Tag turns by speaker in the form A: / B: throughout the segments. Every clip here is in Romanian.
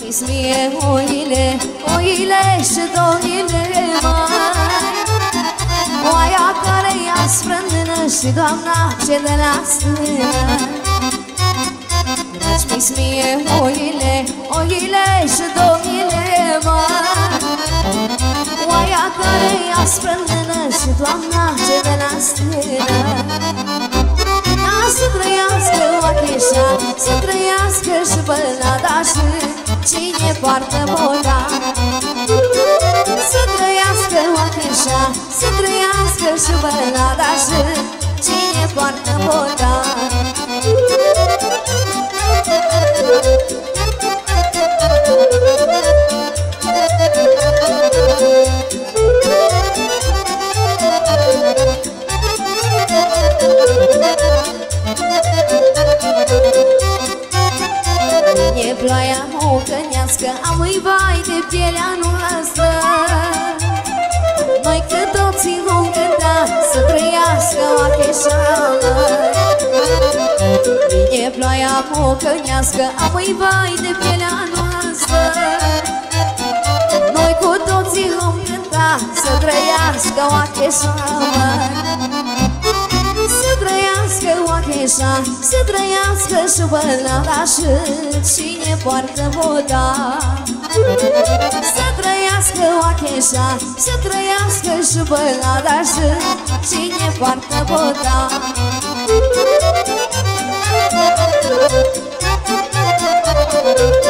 A: Dragi mie oile, oile și doile mai Oaia care ia sprândână și doamna ce de la stână. Dragi mie oile, oile și doile mai Oaia care ia sprândână și doamna ce de la stână. să trăiască Oacheșa, să trăiască și bălada și cine poartă boda Să trăiască Oacheșa, să trăiască și bălada și cine poartă boda Vine ploaia mocănească Am-i vai de pielea noastră. Noi că toții vom cânta Să trăiască o acheșală. Vine ploaia mocănească Am-i vai de pielea noastră. Noi cu toții vom cânta Să trăiască o acheșală trăiască Oacheșa Să trăiască și Bălada Și cine poartă voda. Să trăiască Oacheșa Să trăiască și Bălada Și cine poartă voda. Stăm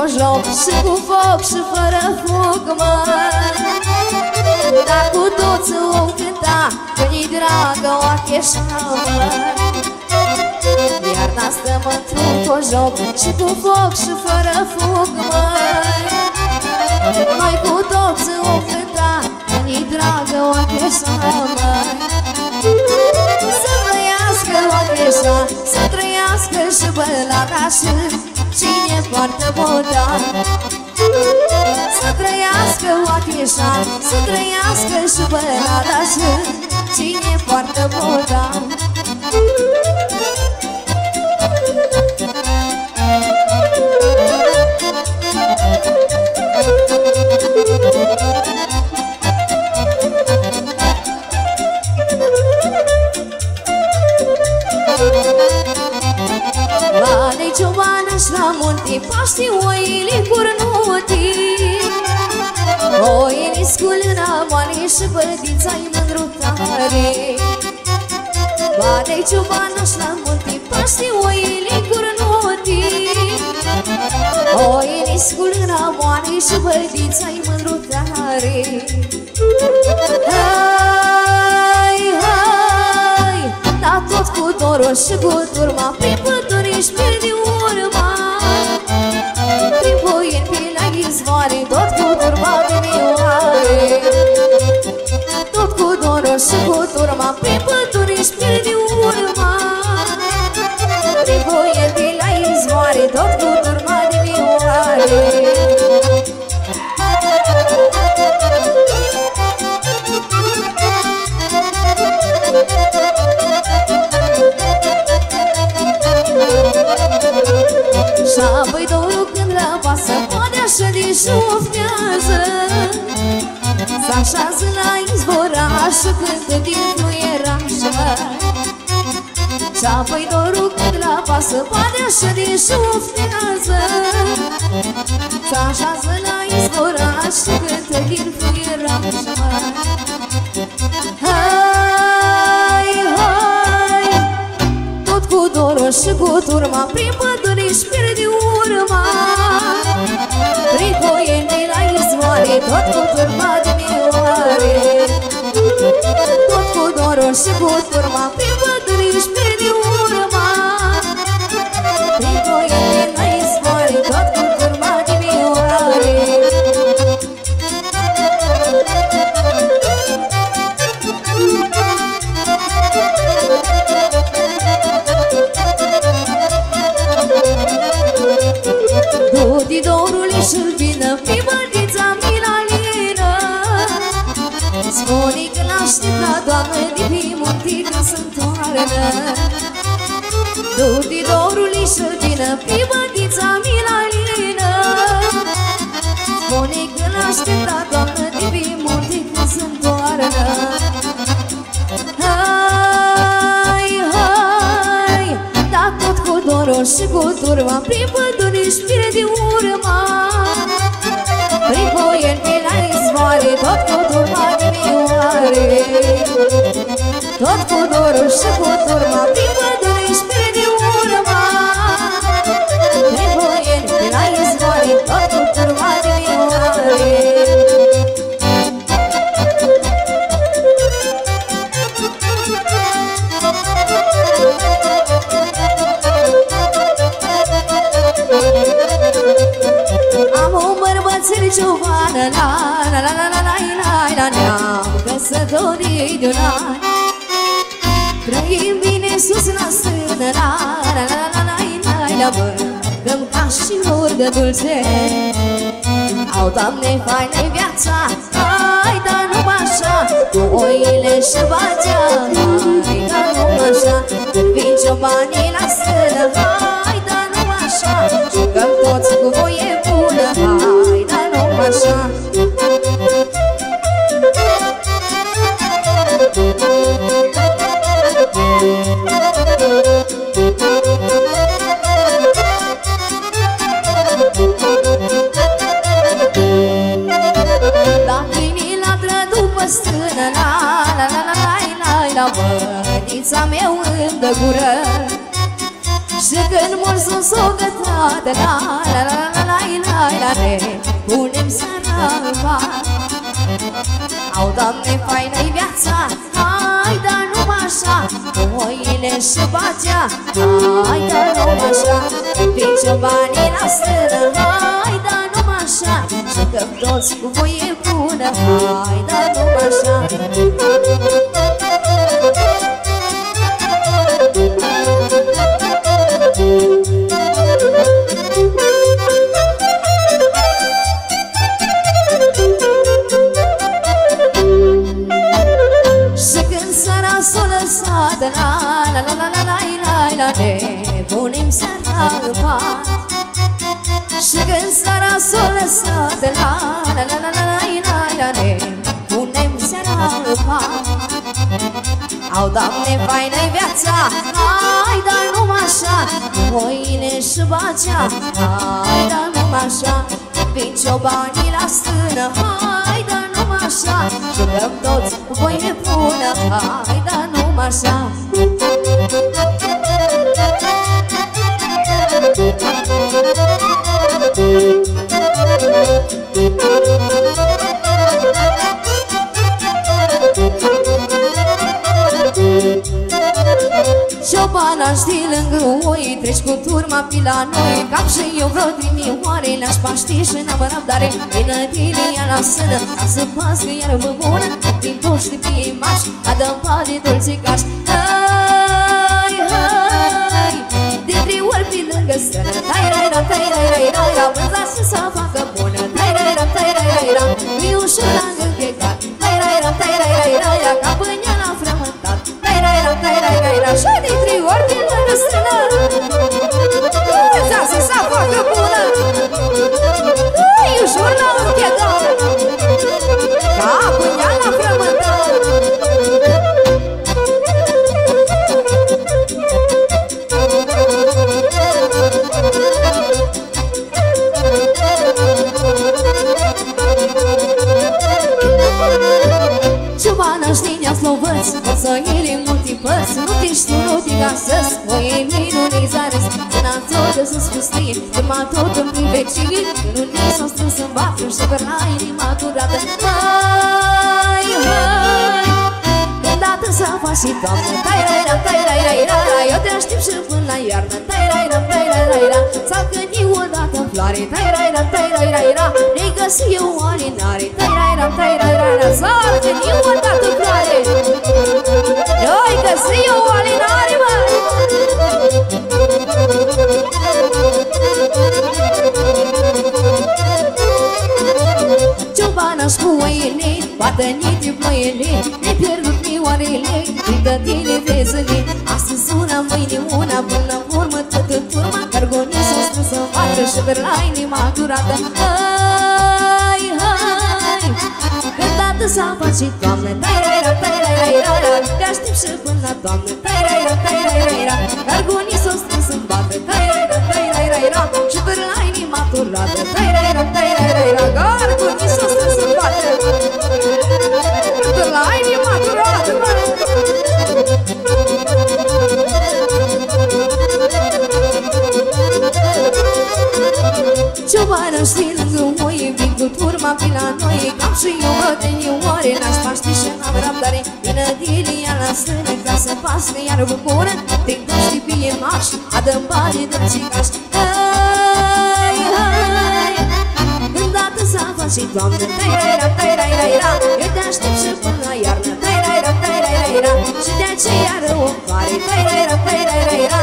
A: într-un cojoc și cu foc și fără foc, mă. Dar cu toți vom cânta că-i dragă o acheșa, mă. Iarna stăm într-un cojoc și cu foc și fără foc, mă. Noi cu toți vom cânta că-i dragă o acheșa, mă. Să trăiască o acheșa, să trăiască și bălata și cine poartă boda Să trăiască Oacheșa, să trăiască și bărada și cine poartă boda la și bădița-i mândrutare Bade ciobanaș la munte Paști oile curnuti Oile sculână moale și bădița-i mândrutare Hai, hai Da tot cu dorul și cu turma Prin pături și pierde cu dorul și cu turma Prin păduri își pierde urma Prin voie de la izvoare Tot cu turma vinioare Și-apoi fluierașă Și-apoi dorul când la pasă Poate așa de șofnează S-așează la izvoraș și cântă din fluierașă Hai, hai Tot cu dorul și cu turma Prin pădure și pierde urma. Pripoiene la izvoare Tot cu turma de mioare. Tot cu dorul și cu turma cu turma Prin pădure și de urma. Prin boien pe la izvoare Tot cu turma de mioare Tot cu dorul și cu turma Prin căsătorit de un an Trăim bine sus la sână La la la la la la la la Mâncăm ca și urgă dulce. Au, Doamne, faină viața. Hai, dar nu așa. Cu oile și bagea Hai, dar nu așa. Când vin ciobanii la sână. Hai, dar nu așa. Jucăm toți cu voie bună. Hai, așa Bănița meu îmi dă gură Și când mor sunt sogătată La la la la la la la la punem seara în bar Au, Doamne, faină-i viața, hai, dar nu așa Oile și bacea, hai, dar nu așa. Picem banii la stână, hai, dar nu așa Jucăm toți cu voie bună, hai, dar nu așa Au, Doamne, faină-i viața? Hai, dar numai așa. Oile și bacea. Hai, dar numai așa. Vin ciobanii la stână. Hai, dar numai așa. Jucăm toți cu voie bună Hai, dar numai așa Șopana știi lângă oi Treci cu turma pe la noi Cap și eu vreo trimioare Le-aș paști și n-am răbdare Vină tilia la sână Ca să pască iar mă bună Din toți de pe maș Adă-mi de dulcicaș Hai, hai De trei ori pe lângă sână Tai, rai, rai, tai, rai, rai, rai, rai Vânza și să facă bună Tai, rai, rai, tai, rai, rai, rai Viu și la închegat tai, rai, rai, rai Și de trei ori pe lângă sână Vânza și să facă bună. Ai, ușor la închegat Ca Ciobana știi ne-a slovăți O să iei multe părți Nu te știu, nu te gasăs O iei minunii zarăs Când am tot de sus pustie Când m-a tot în privecii Când unii s-au strâns în bafru Și pe la inima curată Hai, hai Îndată să faci și toamnă Tai, rai, rai, tai, rai, rai, rai Eu te aștept și până la iarnă. Tai, rai, rai, tai, rai, rai, rai Sau când e odată în floare. Tai, rai, rai, tai, rai, rai, rai Ne-i găsi eu alinare Tai, rai, rai, tai, rai, rai, rai Sau când e odată în floare. Ne-i găsi eu alinare, mă! Ciobana-și cu oile Bată niti ploile Ne pierdut mioarele Uită tine vezele Astăzi una, mâine una Până la urmă tot în turma Cargonii s-o strânsă în față Și la inima curată Hai, hai Cândată s-a facit toamnă Tai-rai-ra, tai-rai-ra, Te aștept și până la toamnă Tai-rai-ra, tai-rai-ra Cargonii s-o strâns în față Tai-rai-ra, tai-rai-ra Și la inima curată Tai-rai-ra, tai-rai-ra Cargonii Ciobană știi lângă moi Vin cu turma pe la noi. Cam și eu mă tenioare N-aș paște și n-am răbdare. Vină dilia la sână Ca să pască iar bucură Te duci pe e marș Adă-mi bani de țigaș Hai, hai! Îndată s-a și toamnă Tai-rai-ra, tai-rai-rai-ra Eu te aștept și până la iarnă Tai-rai-ra, tai-rai-rai-ra Și de aceea rău îmi pare Tai-rai-ra, tai-rai-rai-ra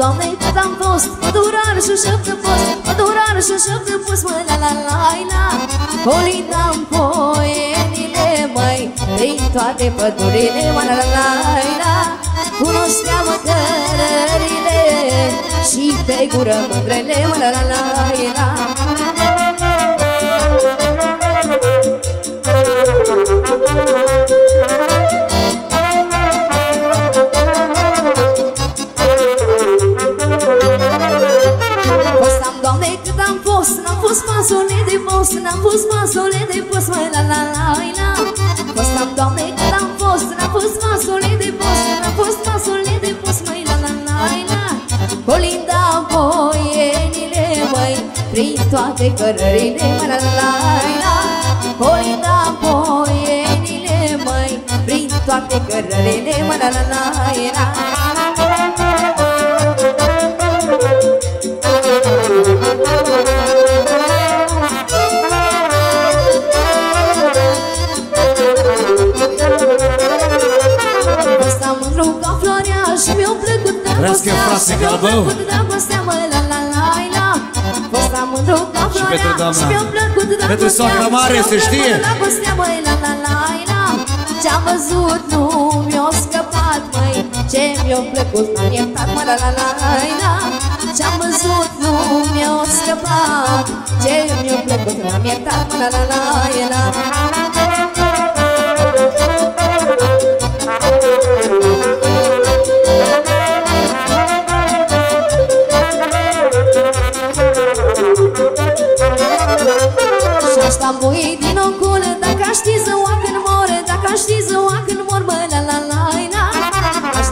A: Doamne, cât am fost? Pădurar și șopt de post Pădurar și șopt de post Mă, la la la la Colindam poienile, măi Prin toate pădurile Mă, la la la la. Cunoșteam cărările Și pe gură mândrele Mă, la la la la fost N-am fost masole de post N-am fost masole de post Măi, la la la la Postam, Doamne, cât am fost N-am fost masole de post N-am fost masole de post Măi, la la la la. Colinda boienile, măi Prin toate cărările Măi, la la la Colinda boienile, măi Prin toate cărările Măi, la la la la floarea și mi-o plăcut
B: Crească frase Galbău.
A: Dragostea mă la la la la Asta mândru ca floarea
B: pentru doamna.
A: și mi-o plăcut dragostea
B: Pentru soacra mare, se știe.
A: Dragostea mă la la la la Ce-am văzut nu mi-a scăpat măi Ce mi-a plăcut n-am iertat mă la la la la Ce-am văzut nu mi-a scăpat Ce mi-a plăcut n-am iertat mă la la la la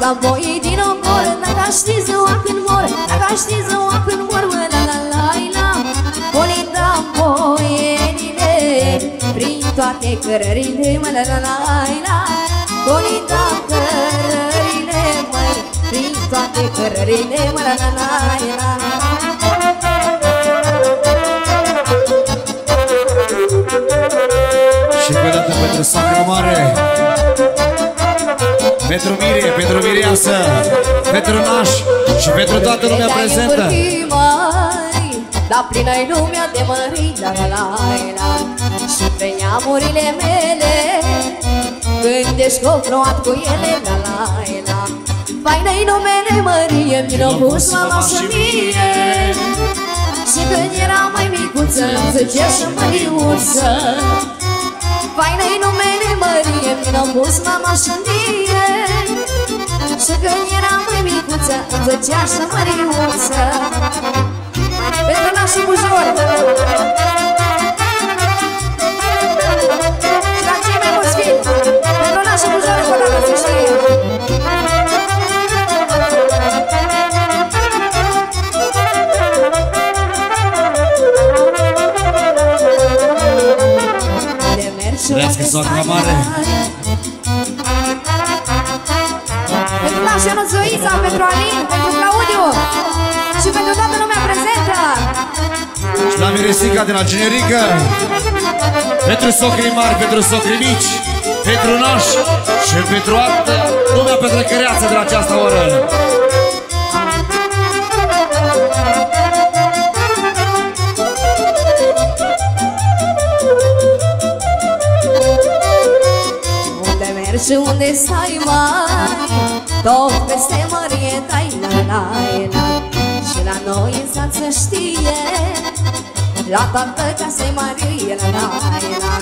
A: Asta voi din ocul Dacă aș ști să o când mor Dacă aș ști să o când mor Bă, la la la la. Colinda boienile Prin toate cărările Mă, la la la la. Colinda cărările Măi, prin toate cărările Mă, la la la la.
B: Și pe dată pentru soacra mare Pentru Mire, pentru Mireasă Pentru Naș Și pentru toată lumea prezentă.
A: Dar plină-i lumea de mării la la la la. Și pe neamurile mele Când ești coploat cu ele la la la. Faină-i numele Mărie Mi-l-a pus mama și mie. Și când eram mai micuță Îmi zicea și măriuță. Faină-i numele Mărie Mi-l-a pus mama și mie Și când eram mai micuță Îmi zicea și măriuță. Pentru nașii bujori Și la cei mai mulți fii Pentru nașii bujori Cu dată să
B: Trăiască soacra mare.
A: Pentru nașii anunțuit Mihăița, pentru Alin, pentru Claudiu și pentru toată lumea prezentă.
B: Și la Miresica de la Generică, pentru socrii mari, pentru socrii mici, pentru nași și pentru altă lumea petrecăreață de la această oră.
A: Și unde stai mai Tot peste mărie tai la la la Și la noi în sat să știe. La toată casa-i Marie la la la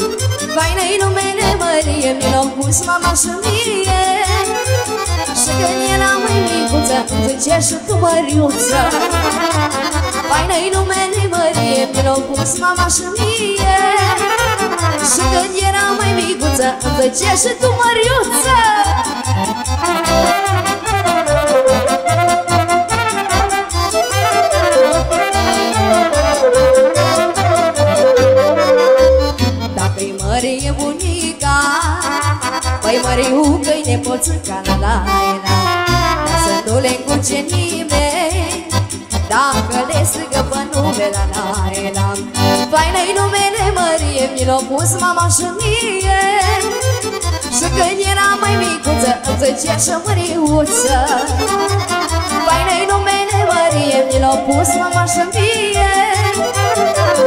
A: Faină-i numele Mărie Mi l-au pus mama și mie. Și când era mai micuță Îmi zicea și tu Măriuță. Faină-i numele Mărie Mi l-au pus mama și mie și când era mai micuță Îmi făcea și tu măriuță. Dacă-i mărie bunica Păi măriucă-i nepoțânca la la la Să nu le încurce nimeni Dacă le strigă pe nume la la la Faină-i numele Mărie Mi l-a pus mama și mie. Și când era mai micuță Îmi zicea și Măriuță Faină-i numele Mărie Mi l-a pus mama și mie.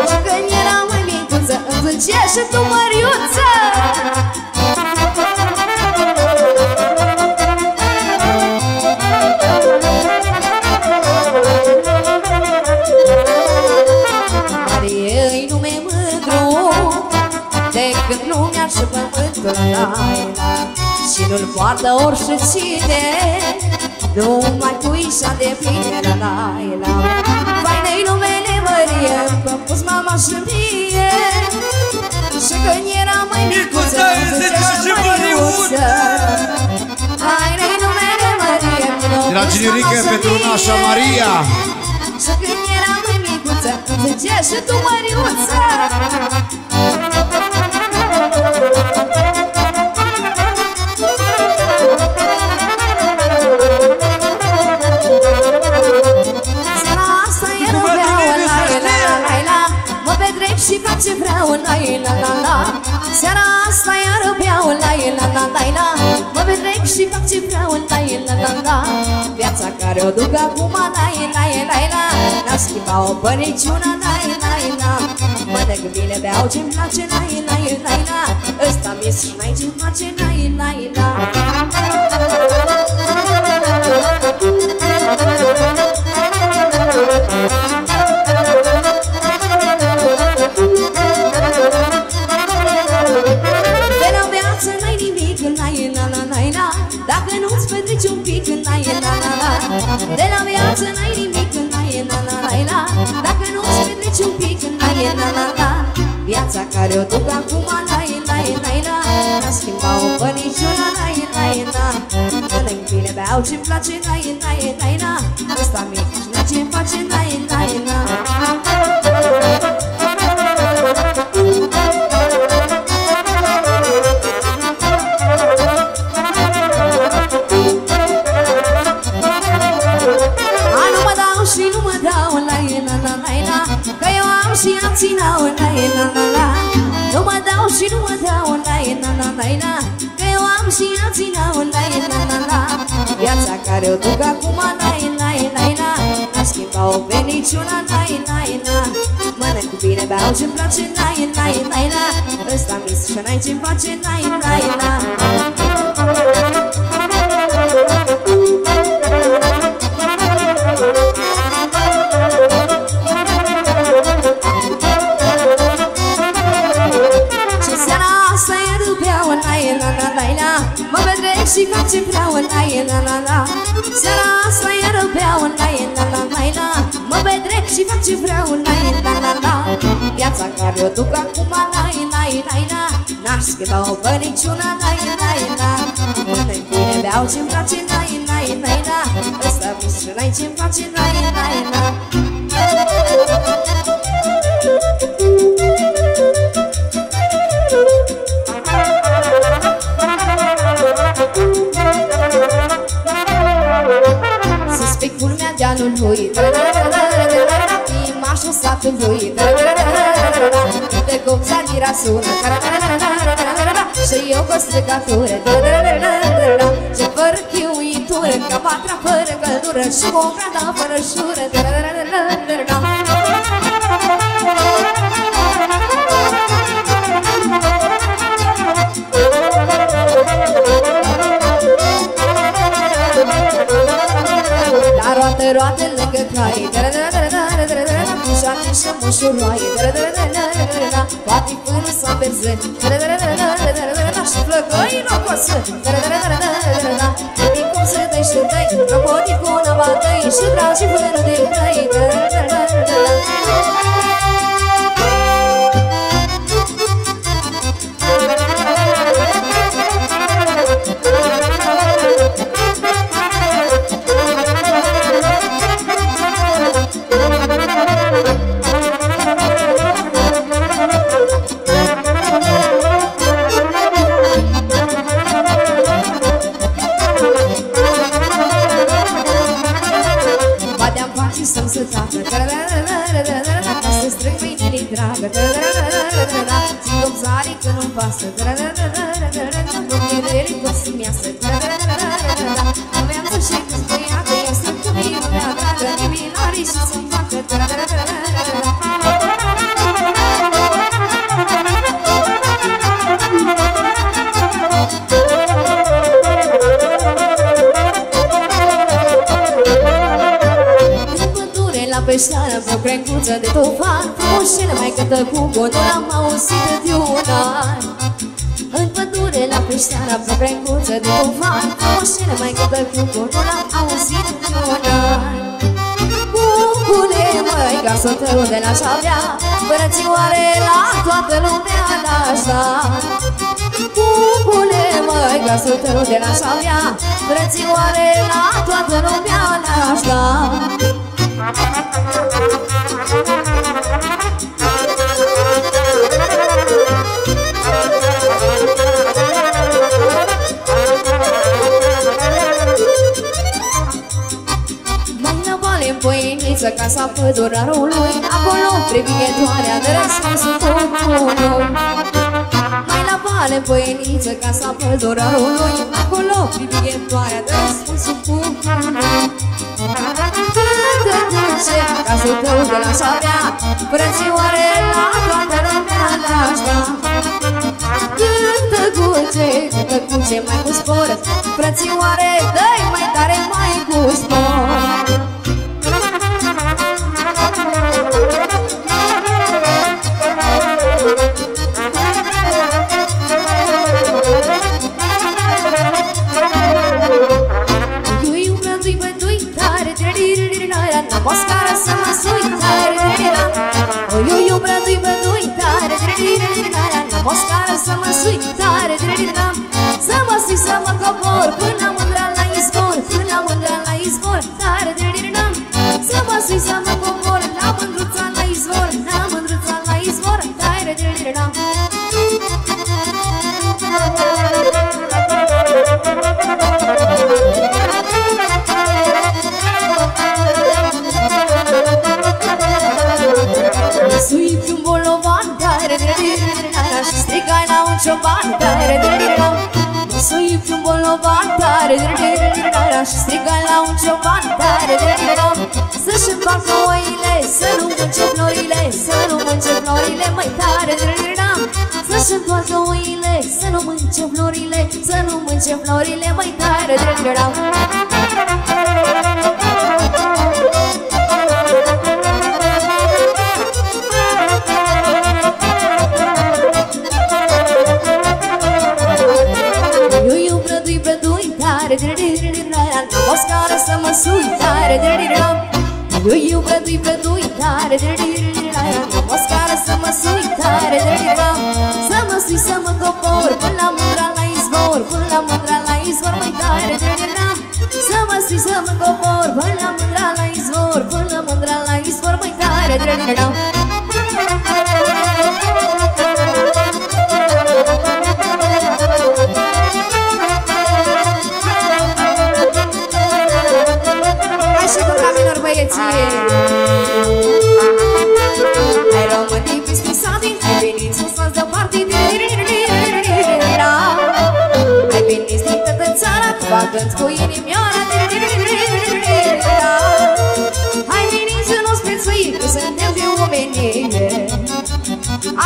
A: Și când era mai micuță Îmi zicea și tu Măriuță la la Și nu-l poartă orice cine Numai cu ișa de pline la la la. Faină-i numele Mărie Că pus mama și mie. Și când era mai micuță Zicea și Măriuță. Faină-i numele Mărie
B: De la generică pentru nașa Maria.
A: Și când era mai micuță Zicea și tu Măriuță Seara asta iar beau la la la la la Mă petrec și fac ce vreau la la la la Viața care o duc acum la la la la N-a schimbat-o pe niciuna la la la Mănânc bine, beau ce-mi place la la la la Ăsta mi și n-ai ce face la la la Dacă care o duc acum la la la la N-a schimbat-o pe niciuna la la la Mănânc bine, beau ce-mi place la la la la Ăsta mic și n ce-mi face la la care o duc acum la la la la N-a schimbat-o pe niciuna la la la Mănânc bine, beau ce-mi place la la la la Ăsta mis și n-ai ce-mi face la la la Mă petrec și fac ce vreau la la la la Viața care o duc acum la la la la N-aș schimba-o pe niciuna la la la Mănânc bine, beau ce-mi place la la la la Ăsta vis și n-ai ce-mi face la la la Thank you. lumea dealului Imașul satului De cum zanira sună. Și eu cu străgatură Și fără chiuitură Ca patra fără căldură. Și cu o grada fără șură La roată, roată lângă cai. Șoate și mușuroaie Poate până sau berzâni Și flăcăi nocosă Știi cum se dă și dai Crocodil cu una batăi Și drag și fără de tăi peșteară Vreo crenguță de tufan Frumușele mai cântă cu godul Am auzit de un an. În pădure la peșteară Vreo crenguță de tufan. Frumușele mai cântă cu godul Am auzit de un an Cucule măi, gasul tău de la șavea Frățioare la toată lumea l-aș da. Cucule măi, gasul tău de la șavea Frățioare la toată lumea l-aș da. Mai Casa pădurarului Acolo privighetoarea de răspunsul focului Mai la vale în poieniță Casa pădurarului Acolo privighetoarea de răspunsul focului Duce casul tău de la șavea Frățioare la toată lumea l-aș Cântă cuce, cântă cuce mai cu spor Frățioare, dă-i mai tare mai cu spor o scară să mă sui tare Tiririra Iui umbrădui bădui tare Tiririririra N-am o scară să mă sui tare Tiririra Să mă sui să mă cobor Până la strigai la un cioban Tare Sui pe un bolovan Tare Și strigai la un cioban Tare Să-și facă oile Să nu mânce florile Să nu mânce florile Mai tare Să-și facă oile Să nu mânce florile Să nu mânce florile Mai tare scară să mă sui tare Eu iu prădui prădui tare N-am o scară să mă sui tare Să mă sui să mă cobor Până la mândra la izvor Până la mândra la izvor mai tare Să mă sui să mă cobor Până la mândra la izvor Până la mândra la izvor mai tare Hai băieții Hai românii peste sate Hai veniți să-ți dă parte Hai veniți din toată țara Bagă-ți cu inimioara Hai veniți să nu spețui Că suntem de omenie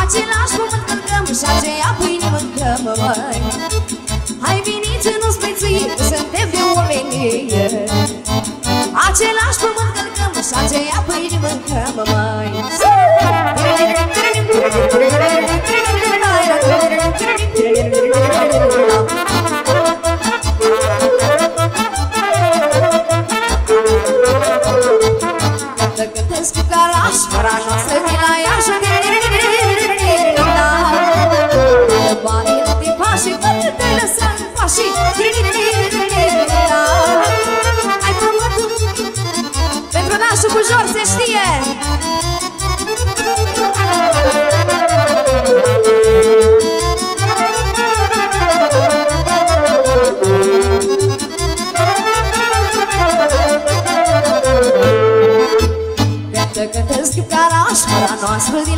A: Același pământ călcăm Și aceea pâine mâncăm, măi. Hai veniți să nu spețui Că suntem de omenie Același pământ călcăm Și aceea pâine mâncăm, măi Cântă,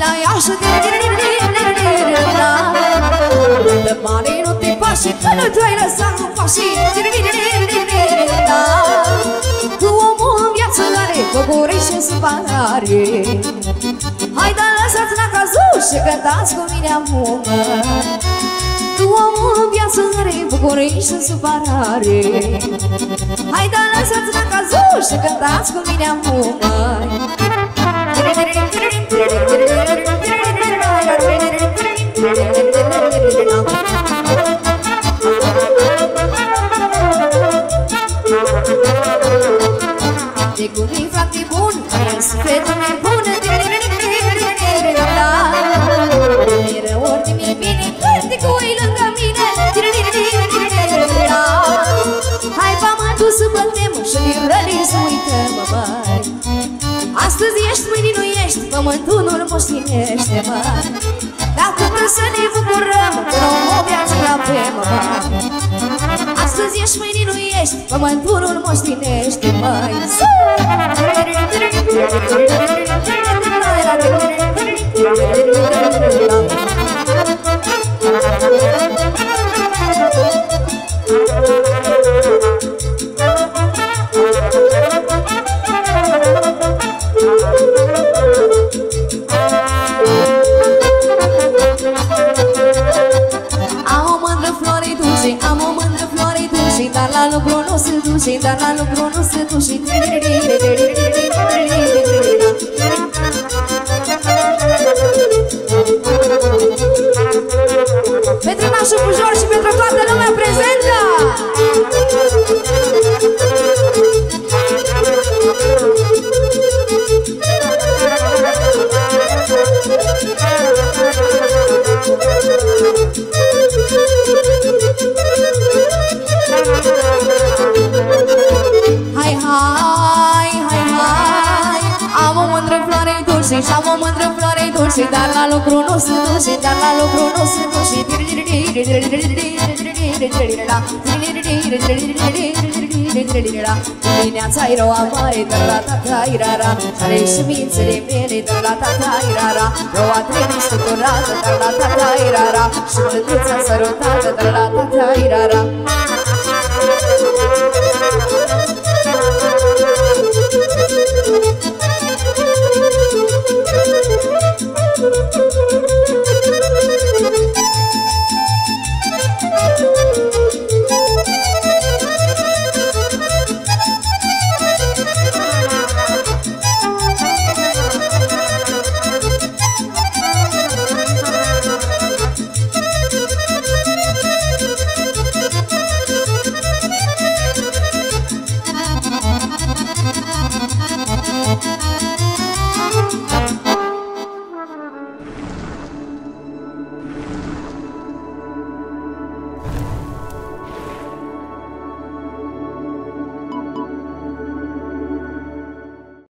A: la Iași Dă banii nu te pași Când te-ai lăsat în pași Tu omul în viață are Bucurii și supărare Hai da lăsați la cazul Și cântați cu mine amumă Tu omul în viață are Bucurii și supărare Hai da lăsați la cazul Și cântați cu mine amumă De cuvânt frate bun, în sufletul meu bun pământul nu-l moștinește, măi Dacă vrem să ne bucurăm, cu o viață avem, măi Astăzi ești, mâine nu ești, pământul nu-l moștinește, măi. Am floare dulce, am o mândră floare dulce Dar la lucru nu se duce, dar la lucru nu se duce. Pentru nașul Bujor și pentru toată lumea prezentă dulce și am o mândră floare dulce Dar la lucru nu se duce, dar la lucru nu se duce Dimineața e roa mare, dar la tata irara Are și mințele mele, dar la tata irara Roa trebuie scuturată, dar la tata irara Și mândruța sărutată, dar la tata irara